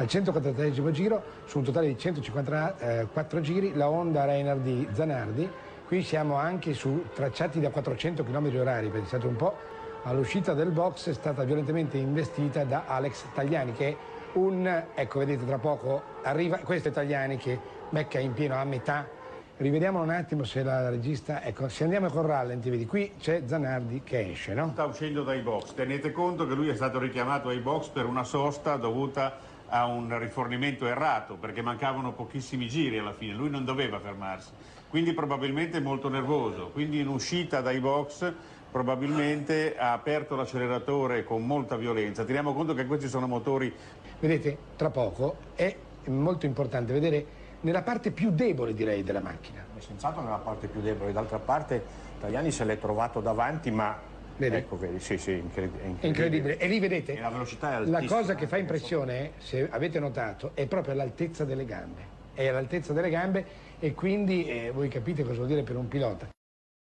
al 143 giro su un totale di 154 giri la Honda Reynard di Zanardi. Qui siamo anche su tracciati da 400 km orari, pensate un po', all'uscita del box è stata violentemente investita da Alex Tagliani che è un, ecco vedete tra poco arriva, questo è Tagliani che becca in pieno a metà Rivediamo un attimo se la regista, ecco, se andiamo con rallenti, vedi, qui c'è Zanardi che esce, no? Sta uscendo dai box, tenete conto che lui è stato richiamato ai box per una sosta dovuta a un rifornimento errato, perché mancavano pochissimi giri alla fine, lui non doveva fermarsi, quindi probabilmente è molto nervoso, quindi in uscita dai box probabilmente ha aperto l'acceleratore con molta violenza. Teniamo conto che questi sono motori... Vedete, tra poco è molto importante vedere nella parte più debole direi della macchina. È senz'altro nella parte più debole, d'altra parte Tagliani se l'è trovato davanti ma Vedi? Ecco, vedi, sì, sì, incredibile. È incredibile. E lì vedete, E la velocità è la cosa che fa eh, impressione, se avete notato, è proprio l'altezza delle gambe. È all'altezza delle gambe e quindi eh, voi capite cosa vuol dire per un pilota.